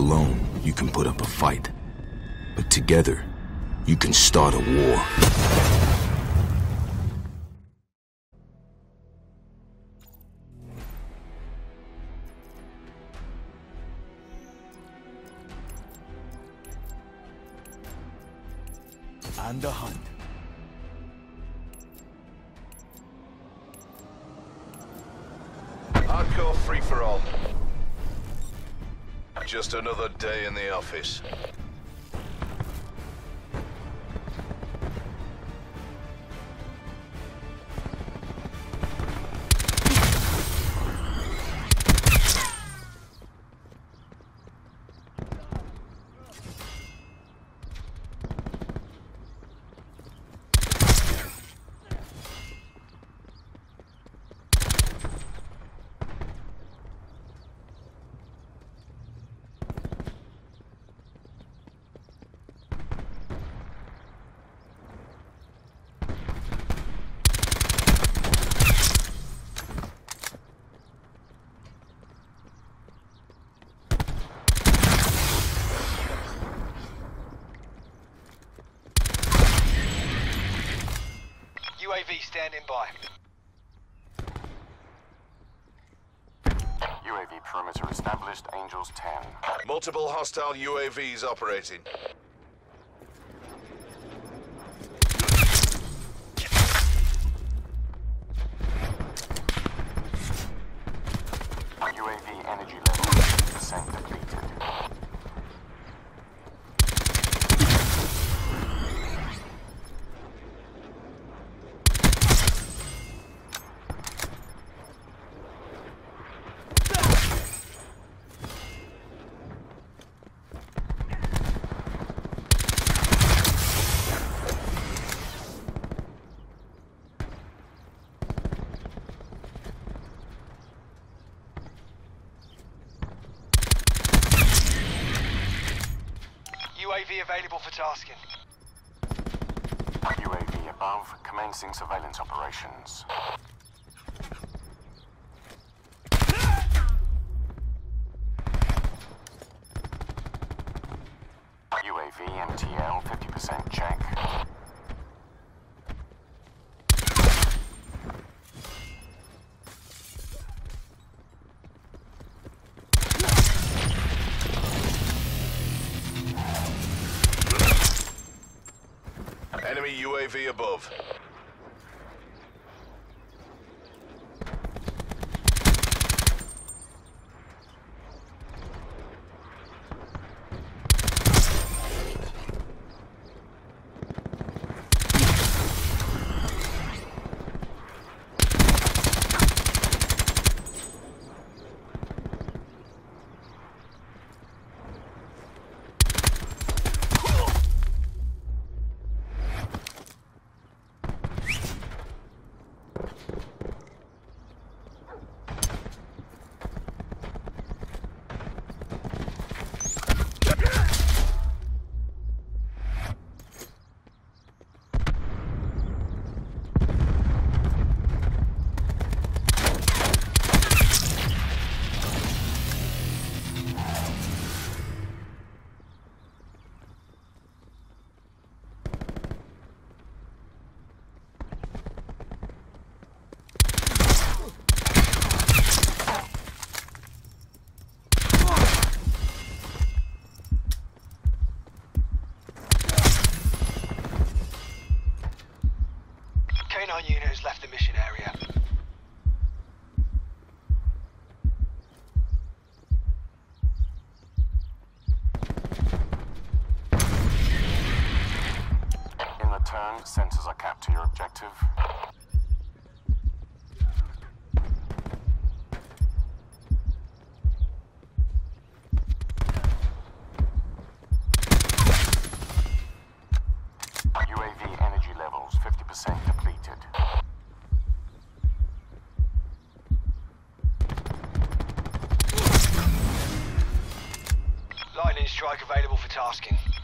Alone, you can put up a fight. But together, you can start a war. And the hunt. Hardcore free-for-all. Just another day in the office. UAV standing by. UAV perimeter established, Angels 10. Multiple hostile UAVs operating. UAV energy level 50% depleted. UAV available for tasking. UAV above, commencing surveillance operations. UAV MTL 50% check. UAV above. K9 unit has left the mission area. In the turn, sensors are capped to your objective. Strike available for tasking.